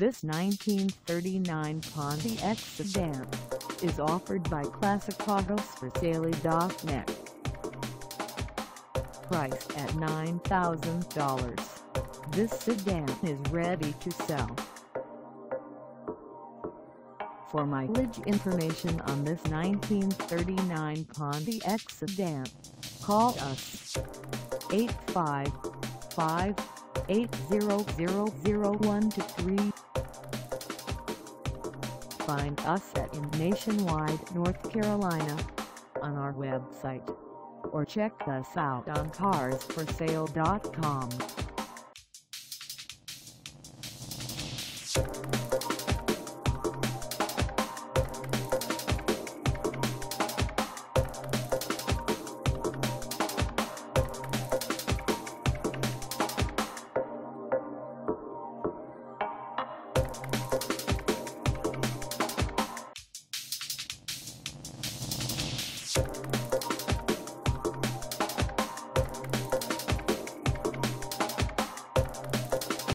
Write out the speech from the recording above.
This 1939 Pontiac sedan is offered by Classic Autos for sale.net. Priced at $9,000, this sedan is ready to sell. For mileage information on this 1939 Pontiac sedan, call us 855-800-0123. Find us at in Nationwide, North Carolina on our website or check us out on carsforsale.com.